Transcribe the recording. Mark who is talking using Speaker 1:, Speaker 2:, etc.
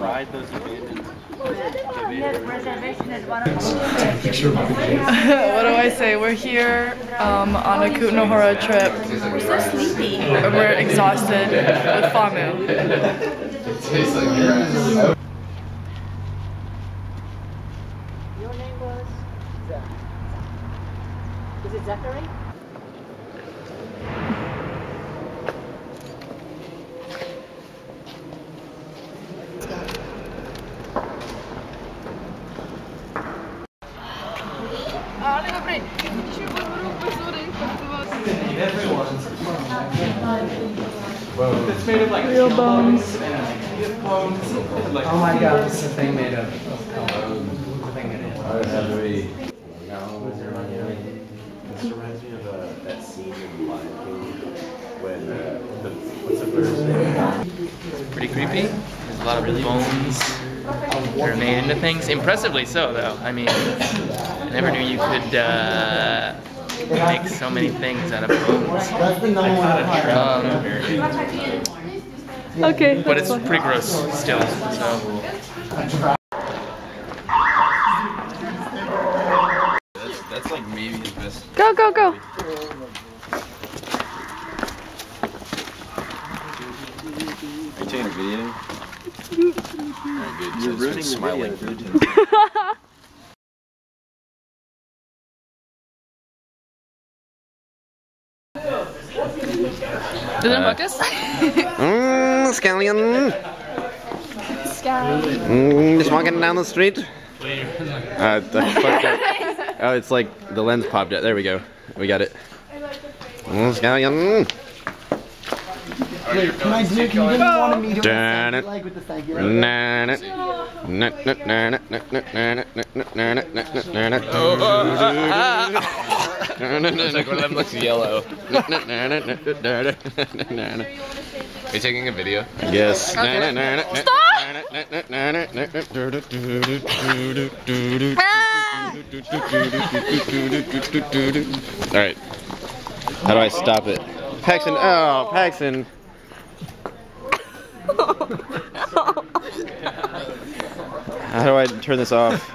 Speaker 1: ride those abandoned.
Speaker 2: what do I say? We're here um, on a Kutna Hora trip. We're so sleepy. We're exhausted with FAMU.
Speaker 3: Your name was? Zach. Is it Zachary?
Speaker 1: It's made of like
Speaker 2: Real bones.
Speaker 4: Oh my god, what's the thing made of? Of?
Speaker 1: This reminds me of uh, that scene in Lion King when uh, the what's the bird's name?
Speaker 5: Pretty creepy. There's a lot of bones that made into things. Impressively so, though. I mean, I never knew you could uh, make so many things out of bones. Um,
Speaker 2: Okay.
Speaker 5: but
Speaker 2: that's
Speaker 5: it's
Speaker 2: fine.
Speaker 5: pretty gross still. So
Speaker 1: That's, that's like maybe the best.
Speaker 2: Go, go, go.
Speaker 1: Are you taking a video? Alright, good. You're ruining smiling. Video,
Speaker 2: Does it focus?
Speaker 6: Mmm, scallion. Scallion. Mm, just walking down the street. Uh, fuck. Oh, it's like the lens popped out. There we go. We got it. Mm, scallion.
Speaker 4: Wait, can I do? Can you give me one of me doing the leg with the
Speaker 6: stanky leg?
Speaker 1: It's like one of them looks yellow. Are you taking a video?
Speaker 6: Yes. Stop! Alright. How do I stop it? Paxton, oh, Paxton. How do I turn this off?